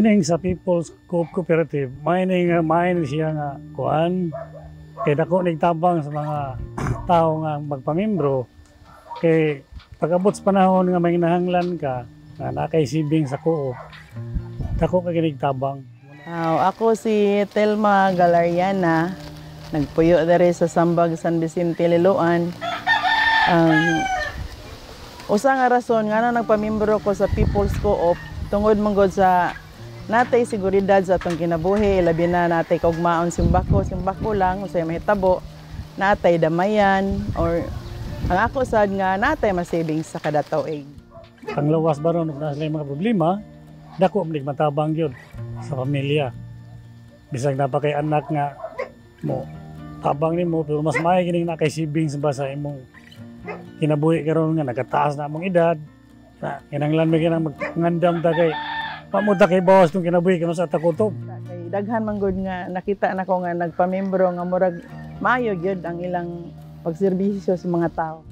Kining sa People's Co- Cooperative, may nga may siya nga kuan. Kay dako nagtabang sa mga tao nga magpamimbro kay pag-abot sa panahon nga may nahanglan ka nga nakay sibing sa kuo dako ka ginigtabang. Ah, ako si Telma Galariana, nagpuyo dere sa Sambag San Vicente Liloan. Ang usa nga rason nga na nagpamimbro ko sa People's Co-op tungod manggod sa natay seguridad sa atong kinabuhi. Labi na natay kaugmaon simbako. Simbako lang usay mahitabo. Natay damayan or ang ako sad nga natay mas savings sa kada tuig. ang lawas ba ron na sila mga problema? Dako man matabang yun sa pamilya. Bisag napakay anak nga mo tabang nimo pero mas may kining na kay siblings ba sa imong kinabuhi karon nga nagataas na among edad. Na kinanglan mi kinang magngandam ta kay pamuta kay bawas tong kinabuhi kano sa takutob kay daghan man gud nga nakita na ko nga nagpamimbro nga murag maayo gyud ang ilang pagserbisyo sa mga tao.